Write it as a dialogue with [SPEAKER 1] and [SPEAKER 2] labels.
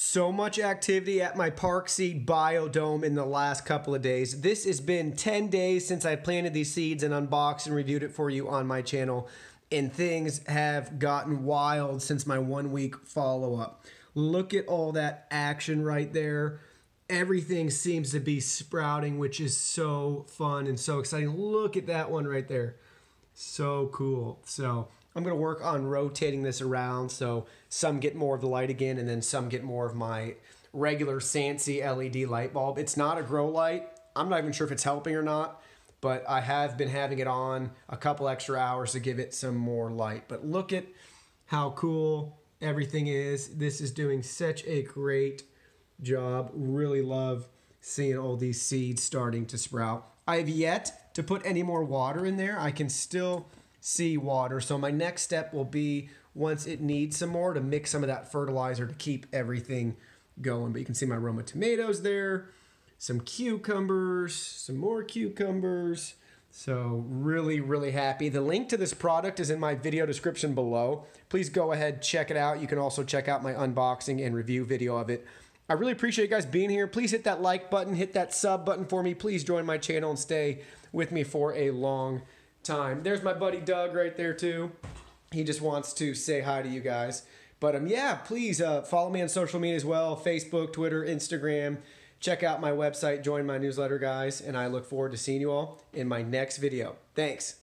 [SPEAKER 1] So much activity at my Park Seed Biodome in the last couple of days. This has been 10 days since I planted these seeds and unboxed and reviewed it for you on my channel. And things have gotten wild since my one week follow up. Look at all that action right there. Everything seems to be sprouting, which is so fun and so exciting. Look at that one right there. So cool. So I'm going to work on rotating this around so some get more of the light again and then some get more of my regular Sansi LED light bulb. It's not a grow light. I'm not even sure if it's helping or not, but I have been having it on a couple extra hours to give it some more light. But look at how cool everything is. This is doing such a great job. Really love seeing all these seeds starting to sprout. I have yet to put any more water in there. I can still see water. So my next step will be once it needs some more to mix some of that fertilizer to keep everything going. But you can see my Roma tomatoes there, some cucumbers, some more cucumbers. So really, really happy. The link to this product is in my video description below. Please go ahead, check it out. You can also check out my unboxing and review video of it. I really appreciate you guys being here. Please hit that like button, hit that sub button for me. Please join my channel and stay with me for a long time. There's my buddy Doug right there too. He just wants to say hi to you guys. But um, yeah, please uh, follow me on social media as well: Facebook, Twitter, Instagram. Check out my website, join my newsletter, guys, and I look forward to seeing you all in my next video. Thanks.